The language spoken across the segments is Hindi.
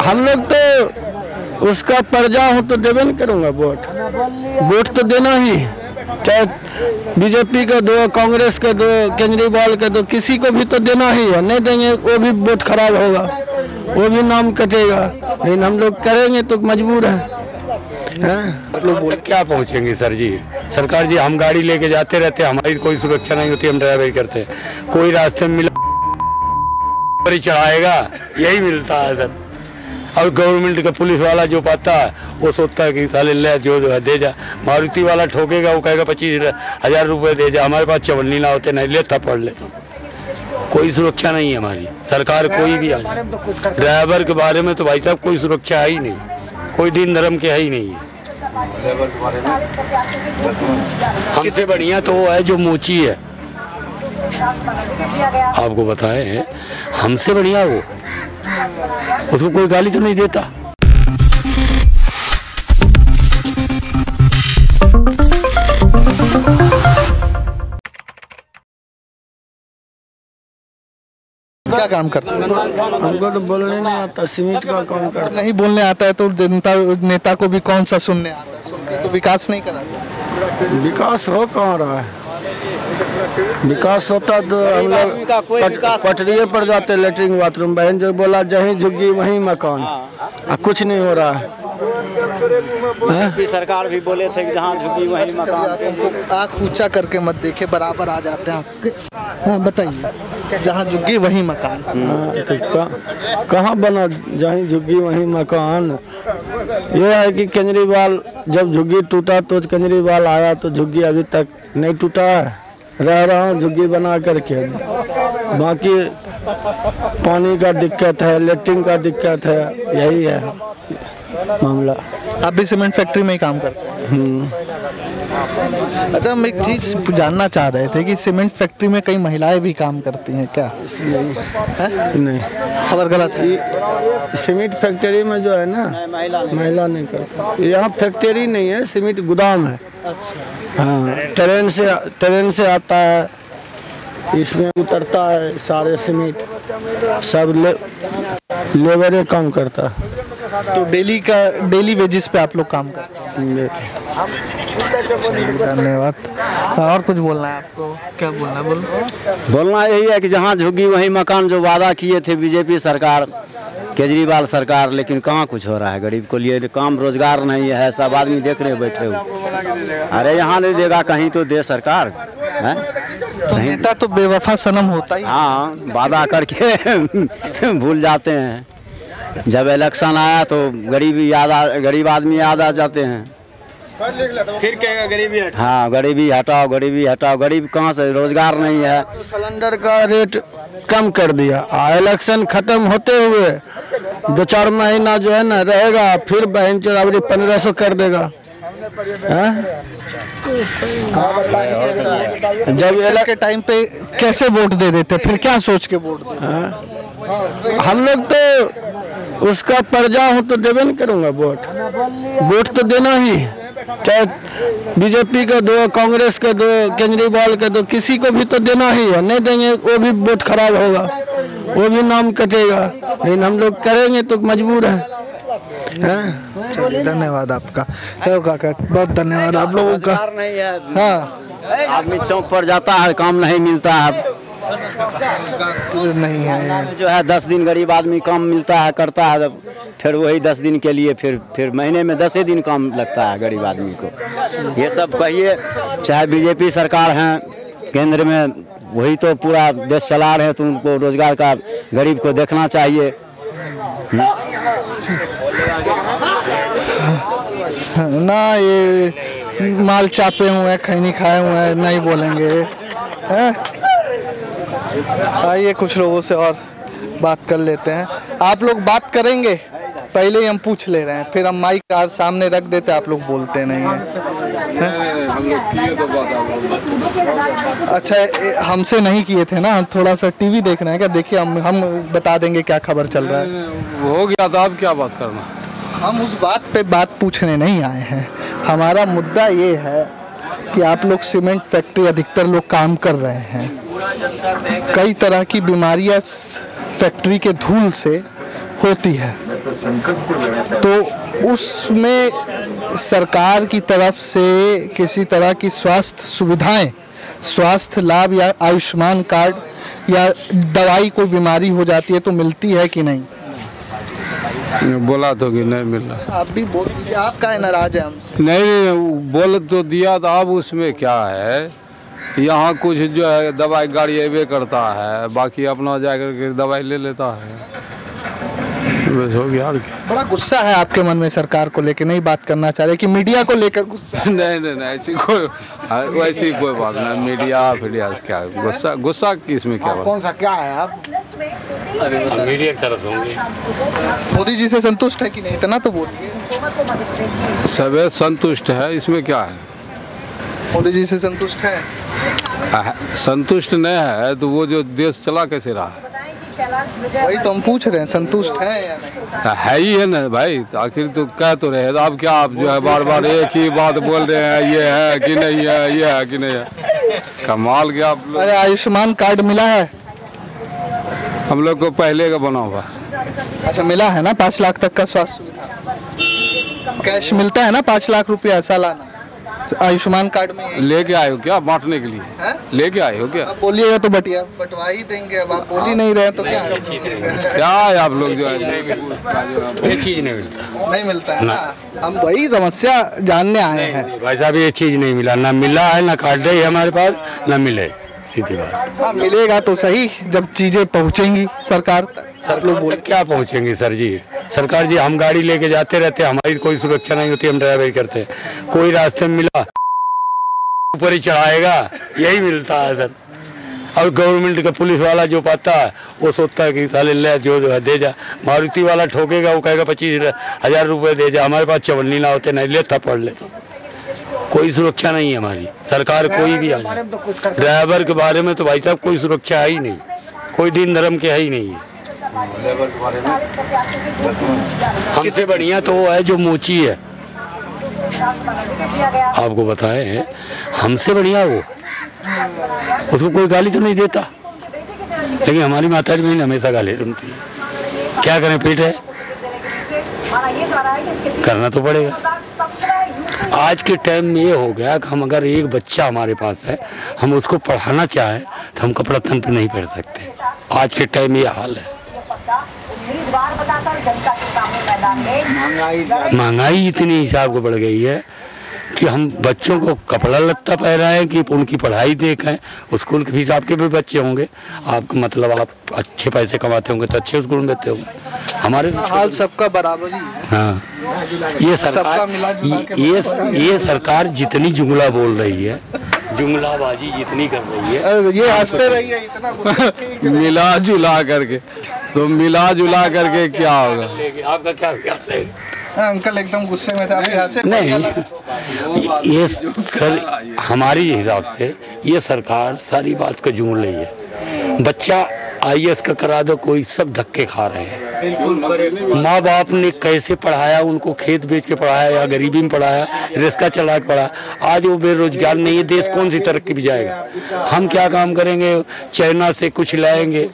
हम लोग तो उसका प्रजा हूँ तो देवे नहीं करूँगा वोट। वोट तो देना ही। चाहे बीजेपी का दो, कांग्रेस का दो, केजरीवाल का दो, किसी को भी तो देना ही है। नहीं देंगे वो भी वोट खराब होगा। वो भी नाम कटेगा। लेकिन हम लोग करेंगे तो मजबूर है? लोग बोल क्या पहुँचेंगे, सर जी? सरकार जी, हम गाड़ी लेके जाते रहते हमारी कोई सुरक्षा नहीं होती, हम ड्राइवरी करते कोई रास्ते में पर ही चढ़ाएगा यही मिलता है सर। और गवर्नमेंट का पुलिस वाला जो पाता है वो सोचता है कि साले ले जो जो है दे जा। मारुति वाला ठोकेगा वो कहेगा पच्चीस हज़ार रुपये दे जा हमारे पास चवन्नी ना होते नहीं ले थप्पड़ ले। कोई सुरक्षा नहीं है हमारी। सरकार कोई भी आ जाए। ड्राइवर के बारे में तो भाई साहब कोई सुरक्षा है ही नहीं। कोई दिन धर्म के है ही नहीं है। हमसे बढ़िया तो वो है जो मोची है। आपको बताए हैं हमसे बढ़िया वो। उसको कोई गाली तो नहीं देता। क्या काम करते हैं? हमको तो बोलने नहीं आता सीमेंट का काम कर नहीं बोलने आता है तो जनता नेता को भी कौन सा सुनने आता है? सुनते तो विकास नहीं कराते। विकास हो कहाँ रहा है? विकास होता तो हम लोग पट, पटरिए पर जाते लेटरिन बाथरूम। बहन जो बोला जहीं झुग्गी वहीं मकान। आ, कुछ नहीं हो रहा है। की सरकार भी बोले थे कि जहाँ झुकी वहीं मकान। आँख ऊँचा करके मत देखे बराबर आ जाते हैं आपके। हाँ बताइए। जहाँ झुग्गी वहीं मकान। हाँ, तो कहाँ कहाँ बना जहीं झुग्गी वहीं मकान? ये है कि केजरीवाल जब झुग्गी टूटा तो केजरीवाल आया तो झुग्गी अभी तक नहीं टूटा है। रह रहा हूँ झुग्गी बना करके। बाकी पानी का दिक्कत है लेटरिन का दिक्कत है यही है मामला। आप भी सीमेंट फैक्ट्री में ही काम करते हैं? अच्छा हम एक चीज़ जानना चाह रहे थे कि सीमेंट फैक्ट्री में कई महिलाएँ भी काम करती हैं क्या? नहीं है? नहीं। खबर गलत है। सीमेंट फैक्ट्री में जो है ना महिला नहीं करती। यहाँ फैक्ट्री नहीं है सीमेंट गोदाम है। अच्छा। हाँ ट्रेन से ट्रेन से आता है इसमें उतरता है सारे सीमेंट सब ले, लेबरे काम करता है। तो डेली का डेली वेजिस पे आप लोग काम करते हैं? धन्यवाद। और कुछ बोलना है आपको? क्या बोलना है? बोलो। बोलना यही है कि जहाँ झुकी वहीं मकान जो वादा किए थे बीजेपी सरकार केजरीवाल सरकार लेकिन कहाँ कुछ हो रहा है? गरीब को लिए काम रोज़गार नहीं है सब आदमी देख रहे बैठे हुए। अरे यहाँ नहीं देगा कहीं तो दे सरकार है? तो नेता तो बेवफा सनम होता ही हाँ। वादा करके भूल जाते हैं। जब इलेक्शन आया तो गरीब याद आ गरीब आदमी याद आ जाते हैं। फिर कहेगा गरीबी हाँ गरीबी हटाओ गरीबी हटाओ। गरीब कहाँ से? रोज़गार नहीं है। सिलेंडर का रेट कम कर दिया। इलेक्शन खत्म होते हुए दो चार महीना जो है ना रहेगा फिर बहन चौरावरी पंद्रह सौ कर देगा। हाँ? जब के टाइम पे कैसे वोट दे देते? फिर क्या सोच के वोट दे? हम लोग तो उसका प्रजा हूँ तो देवे नहीं करूँगा वोट। वोट तो देना ही। चाहे बीजेपी का दो कांग्रेस का दो केजरीवाल का दो किसी को भी तो देना ही है। नहीं देंगे वो भी वोट खराब होगा। वो भी नाम कटेगा। लेकिन हम लोग करेंगे तो मजबूर है। चलिए धन्यवाद आपका। हेलो काका बहुत धन्यवाद आप लोगों का। है आदमी। चौक पर जाता है काम नहीं मिलता है। नहीं है। जो है दस दिन गरीब आदमी काम मिलता है करता है फिर वही दस दिन के लिए फिर फिर महीने में दस ही दिन काम लगता है गरीब आदमी को। ये सब कहिए चाहे बीजेपी सरकार है केंद्र में वही तो पूरा देश चला रहे हैं तो उनको रोज़गार का, गरीब को देखना चाहिए। ना, ये माल चापे हुए हैं खैनी खाए हुए हैं, नहीं बोलेंगे? आइए कुछ लोगों से और बात कर लेते हैं। आप लोग बात करेंगे? पहले ही हम पूछ ले रहे हैं फिर हम माइक आप सामने रख देते आप लोग बोलते नहीं हैं। अच्छा हमसे नहीं किए थे ना थोड़ा सा टीवी देख रहे हैं क्या? देखिए हम हम बता देंगे क्या खबर चल रहा है। हो गया था अब क्या बात करना? हम उस बात पे बात पूछने नहीं आए हैं। हमारा मुद्दा ये है कि आप लोग सीमेंट फैक्ट्री अधिकतर लोग काम कर रहे हैं। कई तरह की बीमारियाँ फैक्ट्री के धूल से होती है। तो उसमें सरकार की तरफ़ से किसी तरह की स्वास्थ्य सुविधाएँ स्वास्थ्य लाभ या आयुष्मान कार्ड या दवाई कोई बीमारी हो जाती है तो मिलती है कि नहीं? बोला तो कि नहीं मिल। रहा आप भी बोल आप का नाराज़ है हमसे? नहीं नहीं बोल तो दिया तो अब उसमें क्या है? यहाँ कुछ जो है दवाई गाड़ी अबे करता है बाकी अपना जा करके दवाई ले लेता है। बस हो गया और क्या? बड़ा गुस्सा है आपके मन में सरकार को लेकर नहीं बात करना चाह रहे कि मीडिया को लेकर गुस्सा? नहीं नहीं नहीं ऐसी कोई वैसी कोई बात नहीं मीडिया फीडिया से क्या गुस्सा गुस्सा किसमें क्या कौन सा क्या है आप? मीडिया की तरफ़ होंगे। मोदी जी से संतुष्ट है कि नहीं? इतना तो बोलिए। सब संतुष्ट है इसमें क्या है? मोदी जी से संतुष्ट है? संतुष्ट नहीं है तो वो जो देश चला कैसे रहा है? वही तो हम पूछ रहे हैं संतुष्ट है या नहीं? है ही है ना भाई तो आखिर तो कह तो रहे तो अब क्या आप जो है बार बार एक ही बात बोल रहे हैं ये है कि नहीं है ये है कि नहीं है? कमाल के आप अरे आयुष्मान कार्ड मिला है? हम लोग को पहले का बना हुआ। अच्छा मिला है ना पाँच लाख तक का स्वास्थ्य सुविधा। कैश मिलता है ना पाँच लाख रुपया सालाना? आयुष्मान कार्ड में लेके आए हो क्या बांटने के लिए? लेके आए हो क्या? बोलिएगा तो बटिया बटवा ही देंगे। अब आप बोल ही नहीं रहे तो क्या? क्या है आप लोग जो है? जो है ये चीज़ नहीं मिलता। नहीं मिलता है ना? हम वही समस्या जानने आए हैं। भाई साहब ये चीज़ नहीं मिला। ना मिला है ना कार्ड है हमारे पास ना मिले। सीधी बात। हाँ मिलेगा तो सही जब चीज़ें पहुंचेंगी सरकार तक। आप लोग तक क्या पहुँचेंगे सर जी? सरकार जी हम गाड़ी लेके जाते रहते हमारी कोई सुरक्षा नहीं होती हम ड्राइवरी करते हैं। कोई रास्ते में मिला ऊपर ही चढ़ाएगा यही मिलता है सर। और गवर्नमेंट का पुलिस वाला जो पाता है वो सोचता है कि साले ले जो जो है दे जा। मारुति वाला ठोकेगा वो कहेगा पच्चीस हज़ार रुपये दे जा हमारे पास चवन्नी ना होते नहीं ले थप्पड़ ले। तो कोई सुरक्षा नहीं है हमारी। सरकार कोई भी आ जाए। ड्राइवर के बारे में तो भाई साहब कोई सुरक्षा है ही नहीं। कोई दिन धर्म के है ही नहीं। है हमसे बढ़िया तो वो है जो मोची है। आपको बताए हमसे बढ़िया वो। उसको कोई गाली तो नहीं देता। लेकिन हमारी माता जी बहन हमेशा गाली सुनती है। क्या करें, पेट है? करना तो पड़ेगा। आज के टाइम में ये हो गया कि हम अगर एक बच्चा हमारे पास है, हम उसको पढ़ाना चाहें तो हम कपड़ा तन पर नहीं पहन सकते। आज के टाइम ये हाल है। महँगाई इतनी हिसाब को बढ़ गई है कि हम बच्चों को कपड़ा लत्ता पहनाएँ कि उनकी पढ़ाई देखें स्कूल की फ़ीस आपके भी बच्चे होंगे। आपका मतलब आप अच्छे पैसे कमाते होंगे तो अच्छे स्कूल में देते होंगे। हमारे हाल सबका बराबर ही। हाँ। ये सरकार ये ये सरकार जितनी जुमला बोल रही है जुमलाबाजी जितनी कर रही है। ये हँसते इतना ठीक है। मिला जुला करके? तो मिला जुला करके क्या होगा? आपका क्या ख्याल है? अंकल एकदम गुस्से में था से नहीं ये सर हमारी हिसाब से ये सरकार सारी बात को जूड़ रही है। बच्चा आईएएस का करा दो कोई सब धक्के खा रहे हैं। माँ बाप ने कैसे पढ़ाया उनको खेत बेच के पढ़ाया या गरीबी में पढ़ाया रिस्का चला के पढ़ाया आज वो बेरोजगार नहीं है देश कौन सी तरक्की भी जाएगा? हम क्या काम करेंगे? चाइना से कुछ लाएँगे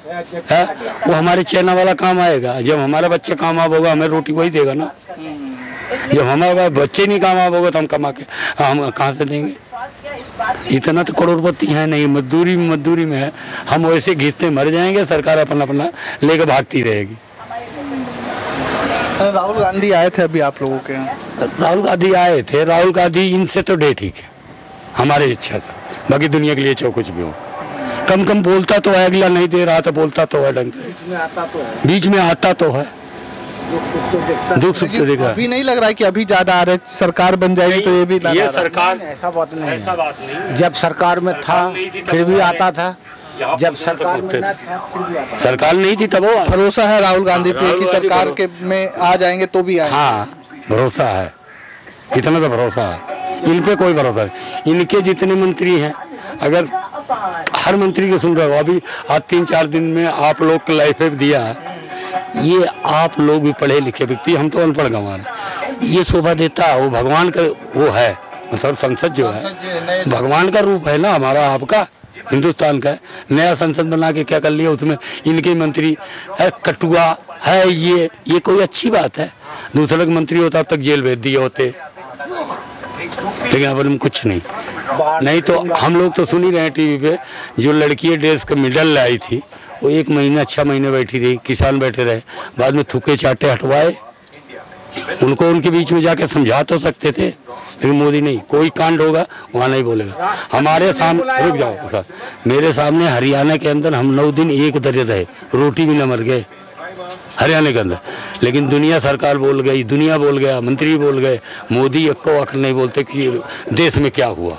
है? वो हमारे चाइना वाला काम आएगा। जब हमारा बच्चा कामयाब होगा हमें रोटी वही देगा ना। जब हमारे पास बच्चे नहीं काम कामयाब होगा तो हम कमा के हम कहाँ से देंगे? इतना तो करोड़पति है नहीं मजदूरी में मजदूरी में है। हम वैसे घिसते मर जाएँगे सरकार अपना अपना लेकर भागती रहेगी। राहुल गांधी आए थे अभी आप लोगों के यहाँ? राहुल गांधी आए थे। राहुल गांधी इनसे तो डे ठीक है। हमारे इच्छा से बाकी दुनिया के लिए चाहे कुछ भी हो। कम कम बोलता तो है अगला नहीं दे रहा तो बोलता तो है ढंग से। बीच में आता तो है। दुख सुख तो देखा अभी नहीं लग रहा है कि अभी ज़्यादा आ रहे सरकार बन जाएगी तो ये भी ये सरकार ऐसा बात नहीं ऐसा बात नहीं जब सरकार में था फिर भी आता था। जब सरकार में ना था। सरकार नहीं थी तब भरोसा है राहुल गांधी पे कि सरकार के में आ जाएँगे तो भी आएँगे। हाँ भरोसा है। इतना तो भरोसा है। इन पे कोई भरोसा नहीं। इनके जितने मंत्री हैं अगर हर मंत्री को सुन रहे हो अभी आज तीन चार दिन में आप लोग को लाइफ दिया है। ये आप लोग भी पढ़े लिखे व्यक्ति हम तो अनपढ़ गंवा रहे ये शोभा देता है वो भगवान का वो है। मतलब संसद जो है भगवान का रूप है ना हमारा आपका। हिंदुस्तान का नया संसद बना के क्या कर लिया उसमें? इनके मंत्री, है, कटुआ, है ये ये कोई अच्छी बात है। दूसरा मंत्री होता, अब तक जेल भेज दिए होते। लेकिन अपन कुछ नहीं। नहीं तो हम लोग तो सुन ही रहे हैं टीवी पे, जो लड़की ड्रेस का मेडल लाई थी, वो एक महीना छः महीने बैठी रही, किसान बैठे रहे, बाद में थूके चाटे हटवाए। उनको उनके बीच में जाके समझा तो सकते थे, लेकिन मोदी नहीं। कोई कांड होगा, वहाँ नहीं बोलेगा। हमारे सामने रुक जाओ सर मेरे सामने हरियाणा के अंदर हम नौ दिन एक दर्ज रहे। रोटी भी न मर गए, हरियाणा के अंदर। लेकिन दुनिया सरकार बोल गई, दुनिया बोल गया, मंत्री बोल गए, मोदी अक्को अकल नहीं बोलते कि देश में क्या हुआ।